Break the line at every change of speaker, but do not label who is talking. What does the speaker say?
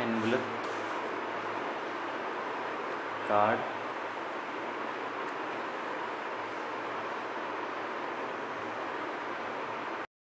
envelope card